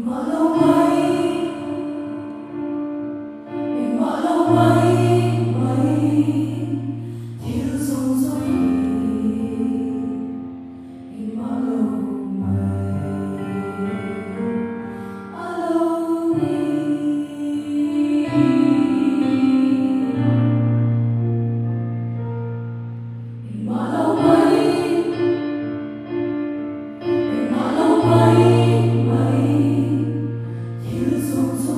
Mother Jesus.